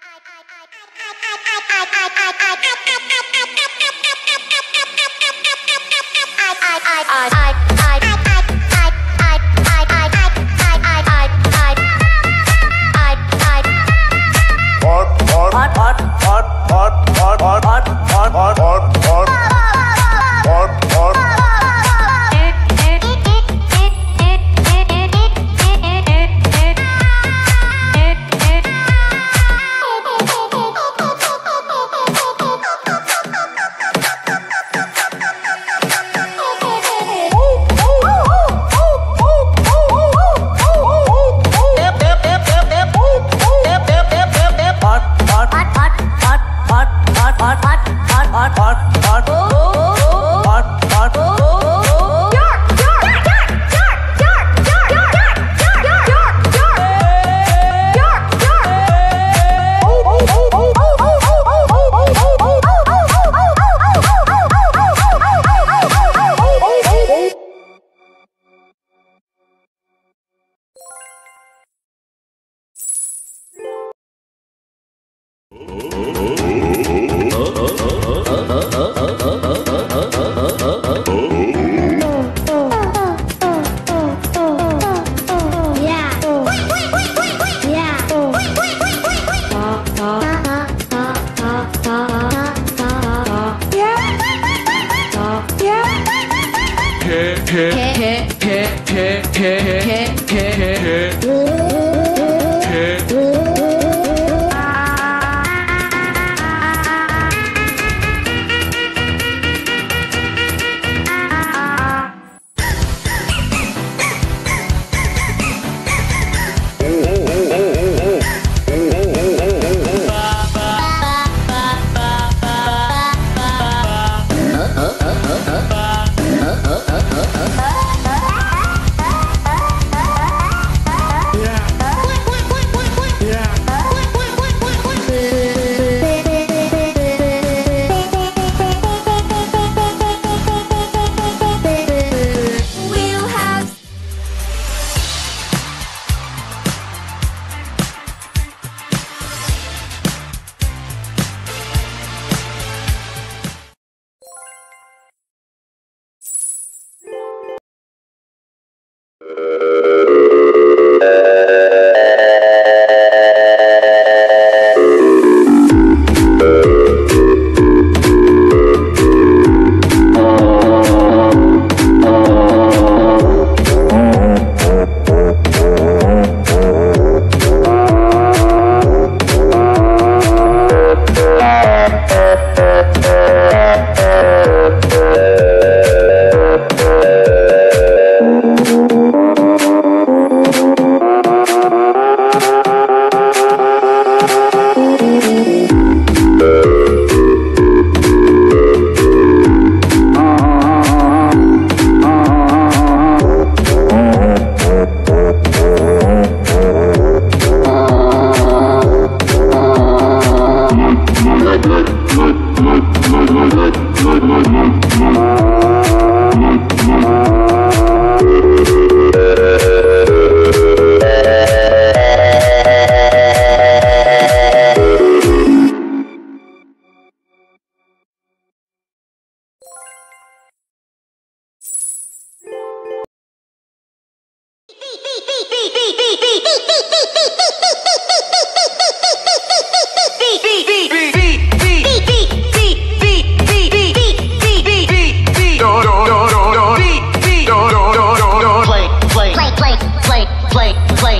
I, I, I, I. और और और ओ, ओ, ओ, K K K K K K hit, Mom, mom, mom, mom, mom, mom, mom, mom, mom, mom, mom, mom,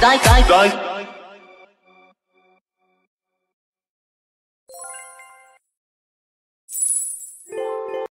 die, die, die.